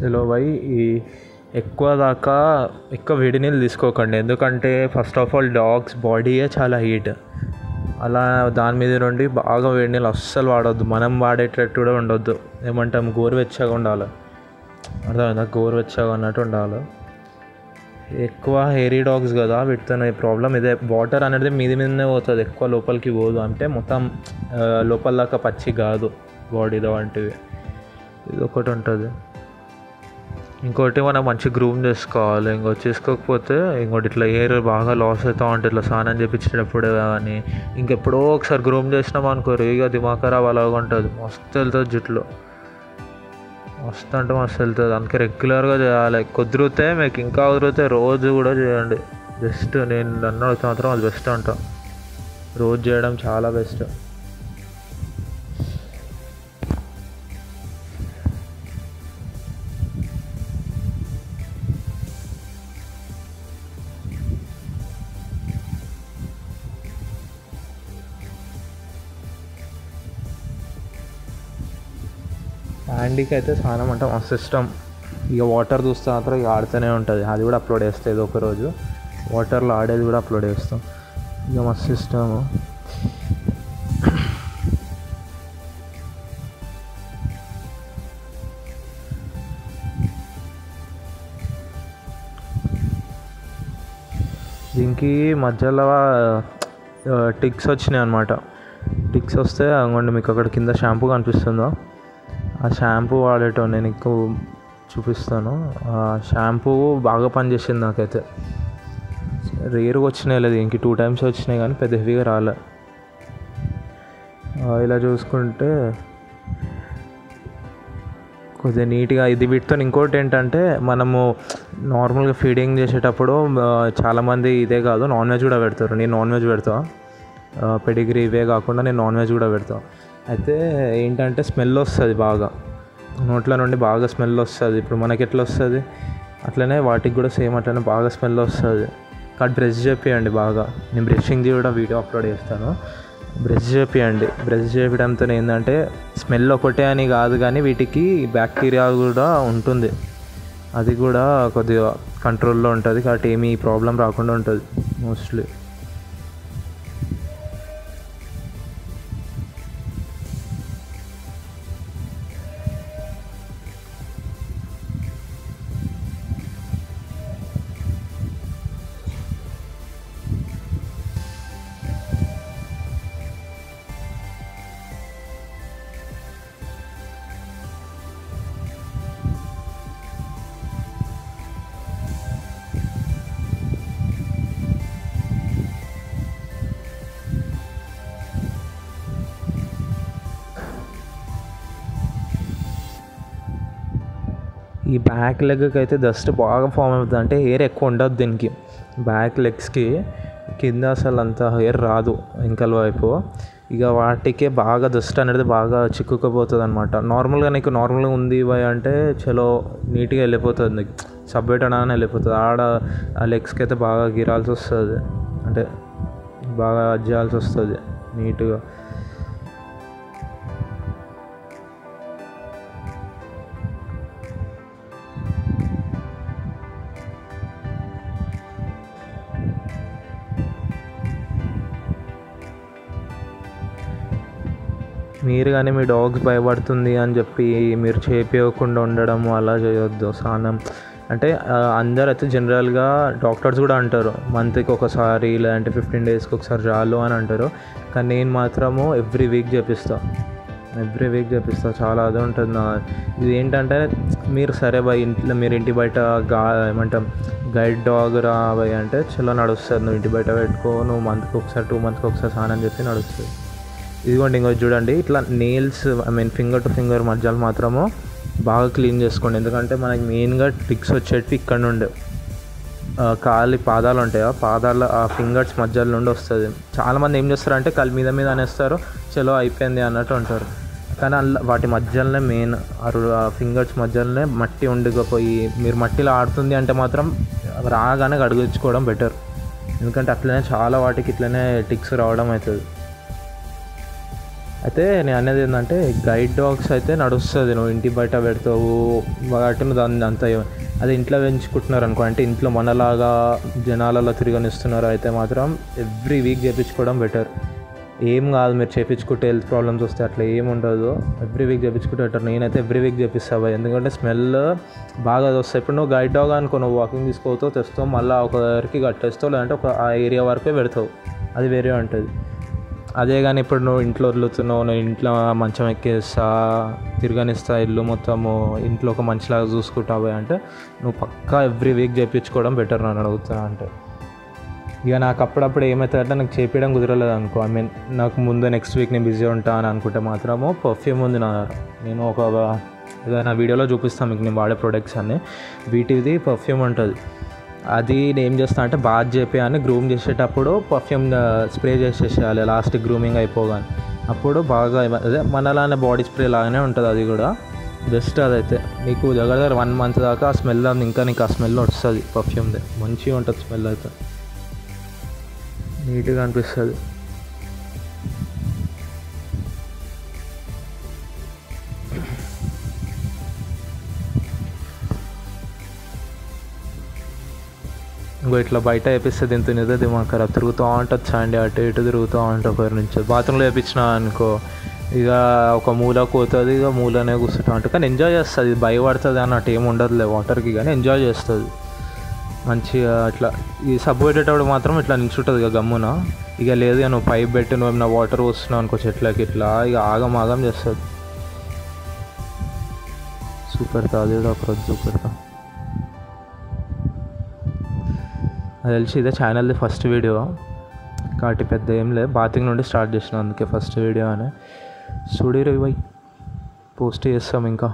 చలో భయ్ ఈ ఎక్కువ దాకా ఎక్కువ వేడి నీళ్ళు తీసుకోకండి. ఎందుకంటే ఫస్ట్ ఆఫ్ ఆల్ డాగ్స్ బాడీయే చాలా హీట్ అలా దాని మీద నుండి బాగా వేడి నీళ్ళు అస్సలు వాడొద్దు. మనం వాడేటట్టు కూడా ఉండొద్దు. ఏమంటాం? గోరువెచ్చగా ఉండాలి. అర్థమైందా? గోరువెచ్చగా ఉన్నట్టు ఉండాలి. ఎక్కువ హెయిరీ డాగ్స్ కదా వీటితో ప్రాబ్లం ఇదే వాటర్ అనేది మీది మీదనే పోతుంది. ఎక్కువ లోపలికి పోదు. అంటే మొత్తం లోపల దాకా పచ్చి కాదు. బాడీలో వంటివి. ఇది ఒకటి ఉంటుంది. ఇంకోటి మనం మంచి గ్రూమ్ చేసుకోవాలి. ఇంకో చేసుకోకపోతే ఇంకోటి ఇట్లా ఎయిర్ బాగా లాస్ అవుతూ ఉంటుంది ఇట్లా స్నానం చేపించేటప్పుడు కానీ ఇంకెప్పుడో ఒకసారి గ్రూమ్ చేసినాం అనుకోరు ఇక దిమాగ్ ఖరాబ్ అలాగ ఉంటుంది. మస్తు వెళ్తుంది జుట్లో మస్తు అంటే మస్తు వెళ్తుంది. అందుకే రెగ్యులర్గా చేయాలి. కుదిరితే మీకు ఇంకా కుదిరితే రోజు కూడా చేయండి. బెస్ట్ నేను అన్నది మాత్రం అది బెస్ట్ అంటాం. రోజు చేయడం చాలా బెస్ట్ హ్యాండీకి అయితే స్నానం అంటే మస్తు ఇష్టం. ఇక వాటర్ చూస్తే మాత్రం ఇక ఆడుతూనే ఉంటుంది. అది కూడా అప్లోడ్ చేస్తాయి ఇది ఒకరోజు వాటర్లో ఆడేది కూడా అప్లోడ్ చేస్తాం. ఇక మస్తు ఇష్టము. దీనికి మధ్యలో టిక్స్ వచ్చినాయి అనమాట టిక్స్ వస్తే అనుకోండి మీకు అక్కడ కింద షాంపూ కనిపిస్తుందో? ఆ షాంపూ వాడేటో నేను ఎక్కువ చూపిస్తాను. ఆ షాంపూ బాగా పనిచేసింది నాకైతే. రేరుగా వచ్చినాయి లేదు ఇంక టూ టైమ్స్ వచ్చినాయి కానీ పెద్ద హెవీగా రాలే. ఇలా చూసుకుంటే కొద్దిగా నీట్గా ఇది వీటితో ఇంకోటి ఏంటంటే మనము నార్మల్గా ఫీడింగ్ చేసేటప్పుడు చాలామంది ఇదే కాదు నాన్ వెజ్ కూడా పెడతారు. నేను నాన్ వెజ్ పెడతా. పెడిగ్రీ ఇవే కాకుండా నేను నాన్ వెజ్ కూడా పెడతాను అయితే ఏంటంటే స్మెల్ వస్తుంది బాగా. నోట్ల నుండి బాగా స్మెల్ వస్తుంది. ఇప్పుడు మనకి ఎట్లా వస్తుంది? అట్లనే వాటికి కూడా సేమ్ అట్లనే బాగా స్మెల్ వస్తుంది. కాబట్టి బ్రష్ చేపియండి బాగా. నేను బ్రషింగ్ది కూడా వీడియో అప్లోడ్ చేస్తాను. బ్రష్ చేపియండి. బ్రష్ చేపించడంతో ఏంటంటే స్మెల్ ఒకటే అని కాదు కానీ వీటికి బ్యాక్టీరియా కూడా ఉంటుంది. అది కూడా కొద్దిగా కంట్రోల్లో ఉంటుంది కాబట్టి ఏమీ ప్రాబ్లం రాకుండా ఉంటుంది మోస్ట్లీ ఈ బ్యాక్ లెగ్కి అయితే డస్ట్ బాగా ఫామ్ అవుతుంది అంటే హెయిర్ ఎక్కువ ఉండదు దీనికి. బ్యాక్ లెగ్స్కి కింద అసలు అంత హెయిర్ రాదు ఇంకల వైపు. ఇక వాటికే బాగా డస్ట్ అనేది బాగా చిక్కుకుపోతుంది అనమాట నార్మల్గా నీకు నార్మల్గా ఉంది భయ్ అంటే చలో నీట్గా వెళ్ళిపోతుంది. నీకు సబ్బెటనా వెళ్ళిపోతుంది. ఆడ ఆ లెగ్స్కి అయితే బాగా గిరాల్సి వస్తుంది. అంటే బాగా చేయాల్సి వస్తుంది. నీట్గా. మీరు కానీ మీ డాగ్స్ భయపడుతుంది అని చెప్పి మీరు చేపించకుండా ఉండడం అలా చేయొద్దు స్నానం అంటే అందరు అందరూ అయితే జనరల్గా డాక్టర్స్ కూడా అంటారు మంత్కి ఒకసారి లేదంటే ఫిఫ్టీన్ డేస్కి ఒకసారి చాలు అని అంటారు. కానీ నేను మాత్రము ఎవ్రీ వీక్ చేపిస్తాను ఎవ్రీ వీక్ చేపిస్తా. చాలా అదే ఉంటుంది నా. ఇది ఏంటంటే మీరు సరే బాయ్ ఇంట్లో మీరు ఇంటి బయట గా ఏమంటాం గైడ్ డాగ్ రా అంటే చలో నడుస్తుంది నువ్వు ఇంటి బయట పెట్టుకో నువ్వు మంత్కి ఒకసారి టూ మంత్కి ఒకసారి స్నానం చెప్పి నడుస్తుంది. ఇదిగోండి ఇంకో చూడండి. ఇట్లా nails I mean finger to finger మధ్యలో మాత్రము బాగా క్లీన్ చేసుకోండి. ఎందుకంటే మనకి మెయిన్గా ట్రిక్స్ వచ్చేటివి ఇక్కడ నుండి. కాలి పాదాలు ఉంటాయి? ఆ పాదాల ఆ ఫింగర్స్ మధ్యలో నుండి వస్తుంది. చాలామంది ఏం చేస్తారంటే కాలు మీద మీద అనేస్తారు. చలో అయిపోయింది అన్నట్టు ఉంటారు కానీ అందులో వాటి మధ్యలోనే మెయిన్ ఆ ఫింగర్స్ మధ్యలోనే మట్టి ఉండిపోయి మీరు మట్టిలో ఆడుతుంది అంటే మాత్రం రాగానే గడుగుచ్చుకోవడం బెటర్ ఎందుకంటే అట్లనే చాలా వాటికి ఇట్లనే టిక్స్ రావడం అవుతుంది. అయితే నేను అనేది ఏంటంటే గైడ్ డాగ్స్ అయితే నడుస్తుంది. నువ్వు ఇంటి బయట పెడతావు. వాటిని దాన్ని అంత అది ఇంట్లో పెంచుకుంటున్నారు అనుకో. అంటే ఇంట్లో మనలాగా జనాలలో తిరగనిస్తున్నారు అయితే మాత్రం ఎవ్రీ వీక్ చేయించుకోవడం బెటర్ ఏం కాదు మీరు చేయించుకుంటే హెల్త్ ప్రాబ్లమ్స్ వస్తే అట్లా ఏం ఉండదు. ఎవ్రీ వీక్ చేయించుకుంటే బెటర్ నేనైతే ఎవ్రీ వీక్ చేపిస్తావు? ఎందుకంటే స్మెల్ బాగా వస్తాయి. ఇప్పుడు నువ్వు గైడ్ డాగ్ అనుకో నువ్వు వాకింగ్ తీసుకోతావు తెస్తావు మళ్ళీ ఒక దగ్గరికి కట్టేస్తావు లేదంటే ఒక ఆ ఏరియా వరకే పెడతావు. అది వేరే ఉంటుంది. అదే కానీ ఇప్పుడు నువ్వు ఇంట్లో వదులుతున్నావు నువ్వు ఇంట్లో మంచం ఎక్కేస్తా తిరగనిస్తా ఇల్లు మొత్తము ఇంట్లో ఒక మంచిలాగా చూసుకుంటావు అంటే నువ్వు పక్కా ఎవ్రీ వీక్ చేయించుకోవడం బెటర్ నన్ను అడుగుతున్నా అంటే. ఇక నాకు అప్పుడప్పుడు ఏమవుతుందంటే నాకు చేపించడం కుదరలేదు అనుకో. ఐ మీన్ నాకు ముందు నెక్స్ట్ వీక్ నేను బిజీ ఉంటా అని అనుకుంటే మాత్రము పర్ఫ్యూమ్ ఉంది నా నేను ఒక ఏదైనా నా వీడియోలో చూపిస్తాను మీకు నేను వాడే ప్రొడక్ట్స్ అన్ని. వీటిది పర్ఫ్యూమ్ ఉంటుంది. అది నేను ఏం చేస్తా అంటే బాత్ చేపి అని గ్రూమ్ చేసేటప్పుడు పర్ఫ్యూమ్ స్ప్రే చేసేసేయాలి లాస్ట్ గ్రూమింగ్ అయిపోగానే. అప్పుడు బాగా అదే మనలానే బాడీ స్ప్రే లాగానే ఉంటుంది అది కూడా. బెస్ట్ అదైతే. నీకు దగ్గర దగ్గర వన్ మంత్ దాకా ఆ స్మెల్ ఇంకా నీకు ఆ స్మెల్ వస్తుంది పర్ఫ్యూమ్ది మంచిగా ఉంటుంది స్మెల్ అయితే. నీట్గా అనిపిస్తుంది. ఇంకో ఇట్లా బయట వేపిస్తే ఇంత నిజ దిమాగ్ ఖరాబ్ తిరుగుతూ ఉంటుంది చాండి అటు ఇటు తిరుగుతూ ఉంటుంది ఒకరి నుంచి. బాత్రూంలో వేపించిన అనుకో ఇక ఒక మూల పోతుంది ఇక మూలనే కూర్చుంటా ఉంటుంది కానీ ఎంజాయ్ చేస్తుంది భయపడుతుంది అన్నట్టు ఏమి ఉండదులే వాటర్కి కానీ ఎంజాయ్ చేస్తుంది. మంచిగా అట్లా ఈ సబ్బు పెట్టేటప్పుడు మాత్రం ఇట్లా నిల్చుంటుంది ఇక గమ్మున. ఇక లేదు నువ్వు పైప్ పెట్టి నువ్వు ఏమైనా వాటర్ పోస్తున్నావు అనుకో చెట్లకి ఇట్లా ఇక ఆగం ఆగం చేస్తుంది. సూపర్ అదే ఒక రోజు సూపర్ తా. అది తెలిసి ఇదే ఛానల్ది ఫస్ట్ వీడియో కాబట్టి పెద్ద ఏం లేదు. బాతింగ్ నుండి స్టార్ట్ చేసిన అందుకే ఫస్ట్ వీడియో అని. చూడిరు ఇవి పోస్ట్ చేస్తాం ఇంకా.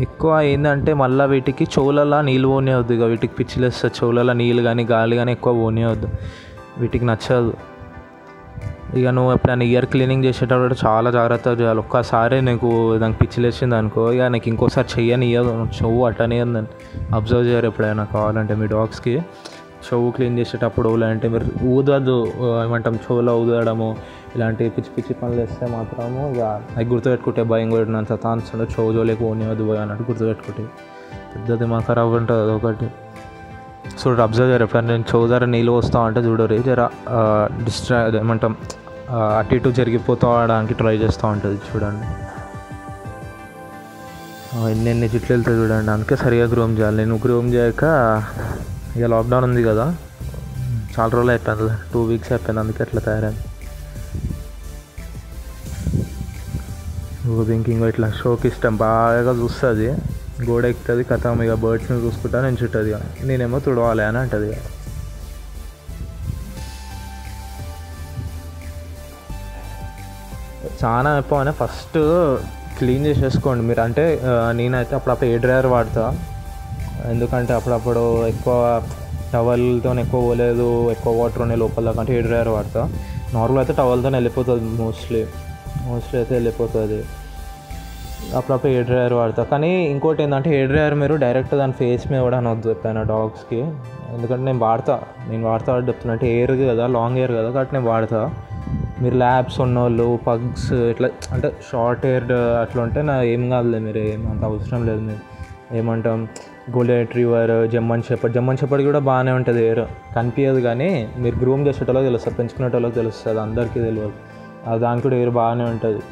ఎక్కువ ఏంటంటే మళ్ళీ వీటికి చెవులలో నీళ్ళు పోనీయవద్దు ఇక. వీటికి పిచ్చిలేస్తుంది చెవులలో నీళ్ళు కానీ గాలి కానీ ఎక్కువ పోనీయవద్దు. వీటికి నచ్చదు. ఇక నువ్వు ఎప్పుడైనా ఇయర్ క్లీనింగ్ చేసేటప్పుడు చాలా జాగ్రత్తగా చేయాలి. ఒక్కసారి నీకు దానికి పిచ్చిలేసింది అనుకో ఇక నీకు ఇంకోసారి చెయ్యని చెవు అట్టనియదు అబ్జర్వ్ చేయరు ఎప్పుడైనా కావాలంటే మీ డాగ్స్కి. చెవు క్లీన్ చేసేటప్పుడు లేదంటే మీరు ఊదద్దు ఏమంటాం చెవులో ఊదడము ఇలాంటి పిచ్చి పిచ్చి పనులు చేస్తే మాత్రము ఇక అవి గుర్తుపెట్టుకుంటే భయం కొట్టినంత తాన్సుండే చెవు జోలికి పోనివద్దు పోయి అన్నట్టు గుర్తుపెట్టుకుంటే. పెద్దది మా ఖరాబ్ ఉంటుంది అదొకటి. చూడు అబ్జర్వ్ చేయరు ఎప్పుడైనా. నేను చెవు దగ్గర నీళ్ళు వస్తా అంటే చూడరు. జర డిస్ట్రా ఏమంటాం అటు ఇటు జరిగిపోతూ ఆడడానికి ట్రై చేస్తూ ఉంటుంది చూడండి. ఎన్ని ఎన్ని జుట్లు వెళ్తాయి చూడండి. అందుకే సరిగా గ్రూమ్ చేయాలి. నేను గ్రూమ్ చేయక ఇక లాక్డౌన్ ఉంది కదా. చాలా రోజులు అయిపోయింది. టూ వీక్స్ అయిపోయింది. అందుకే అట్లా తయారైంది. దీనికి ఇంకో ఇట్లా షోకి ఇష్టం బాగా చూస్తుంది. గోడ ఎక్కుతుంది కథ. ఇక బర్డ్స్ని చూసుకుంటా నేను చుట్టది నేనేమో తుడవాలి అని అంటుంది చాలా అయిపోయినా ఫస్ట్ క్లీన్ చేసేసుకోండి మీరు. అంటే నేనైతే అప్పుడప్పుడు ఏ డ్రైవర్ వాడతా. ఎందుకంటే అప్పుడప్పుడు ఎక్కువ టవల్తో ఎక్కువ పోలేదు. ఎక్కువ వాటర్ ఉన్నాయి లోపల కంటే ఏ డ్రైవర్ వాడతా. నార్మల్ అయితే టవల్తో వెళ్ళిపోతుంది మోస్ట్లీ మోస్ట్లీ అయితే వెళ్ళిపోతుంది. అప్పుడప్పుడు హెయిర్ డ్రైయర్ వాడతా. కానీ ఇంకోటి ఏంటంటే హెయిర్ డ్రైయర్ మీరు డైరెక్ట్ దాని ఫేస్ మీద కూడా అనొద్దు చెప్పాను డాగ్స్కి ఎందుకంటే నేను వాడతా. నేను వాడతా చెప్తున్నా. అంటే ఎయిర్ కదా లాంగ్ ఎయిర్ కదా కాబట్టి నేను వాడతా. మీరు ల్యాబ్స్ ఉన్నోళ్ళు పగ్స్ ఇట్లా అంటే షార్ట్ హెయిర్డ్ అట్లా ఉంటే నా ఏం కాదులే మీరు ఏం అంత అవసరం లేదు మీరు ఏమంటాం golden retriever German shepherd German shepherd కూడా బాగానే ఉంటుంది ఎయిర్ కనిపించదు కానీ మీరు గ్రూమ్ చేసేటోళ్ళకి తెలుస్తుంది పెంచుకునేటోళ్ళకి తెలుస్తుంది అందరికీ తెలియదు. దానికి కూడా ఎయిర్ బాగానే ఉంటుంది.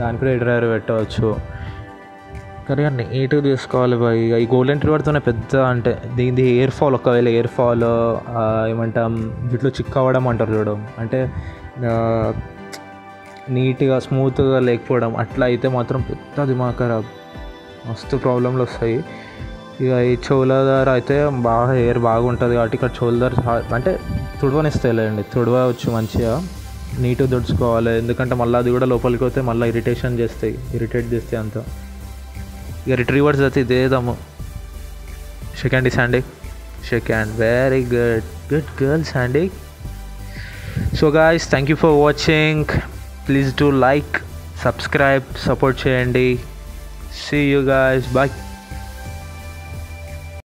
దానికి కూడా ఎయిర్ పెట్టవచ్చు. కానీ అన్ని నీట్గా తీసుకోవాలి బాయ్ ఈ గోల్డెన్ రివర్తోనే పెద్ద అంటే దీని ఎయిర్ ఫాల్ ఒకవేళ ఎయిర్ ఫాల్ ఏమంటాం జుట్లో చిక్కు అవ్వడం అంటారు చూడడం అంటే నీట్గా స్మూత్గా లేకపోవడం అట్లా అయితే మాత్రం పెద్ద దిమాగ్ ఖరాబ్ మస్తు ప్రాబ్లంలు వస్తాయి. ఇక ఈ చెవుల అయితే బాగా ఎయిర్ బాగుంటుంది కాబట్టి ఇక్కడ చెవుల అంటే చా- అంటే తుడవనిస్తాయిలేండి తుడవచ్చు మంచిగా నీట్గా దుడుచుకోవాలి ఎందుకంటే మళ్ళీ అది కూడా లోపలికి పోతే మళ్ళీ ఇరిటేషన్ చేస్తాయి ఇరిటేట్ చేస్తాయి అంతా. ఇక రిట్రీవర్స్ అయితే ఇదేదాము shake hand Sandy shake hand very good good girl Sandy so guys thank you for watching please do like subscribe support చేయండి సీ యూ గాయస్ బాయ్